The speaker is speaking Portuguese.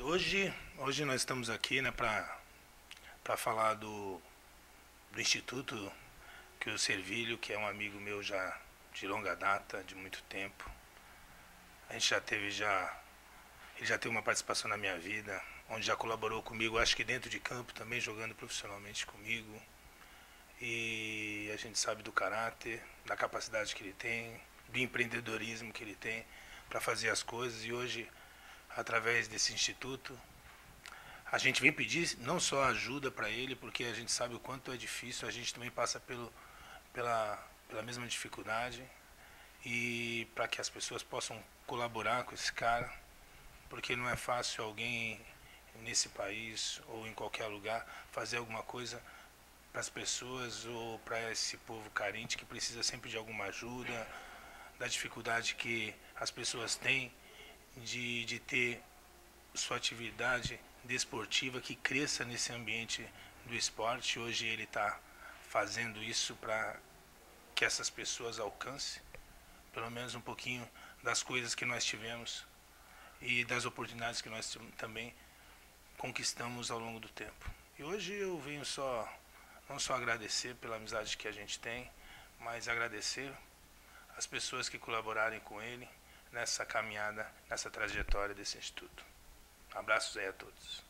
Hoje, hoje nós estamos aqui né, para falar do, do Instituto que o Servilho, que é um amigo meu já de longa data, de muito tempo. A gente já teve já. Ele já teve uma participação na minha vida, onde já colaborou comigo, acho que dentro de campo também, jogando profissionalmente comigo. E a gente sabe do caráter, da capacidade que ele tem, do empreendedorismo que ele tem para fazer as coisas. E hoje através desse instituto. A gente vem pedir não só ajuda para ele, porque a gente sabe o quanto é difícil, a gente também passa pelo, pela, pela mesma dificuldade, e para que as pessoas possam colaborar com esse cara, porque não é fácil alguém nesse país ou em qualquer lugar fazer alguma coisa para as pessoas ou para esse povo carente que precisa sempre de alguma ajuda, da dificuldade que as pessoas têm de, de ter sua atividade desportiva que cresça nesse ambiente do esporte. Hoje ele está fazendo isso para que essas pessoas alcancem pelo menos um pouquinho das coisas que nós tivemos e das oportunidades que nós também conquistamos ao longo do tempo. E hoje eu venho só não só agradecer pela amizade que a gente tem, mas agradecer as pessoas que colaborarem com ele nessa caminhada, nessa trajetória desse instituto. Abraços aí a todos.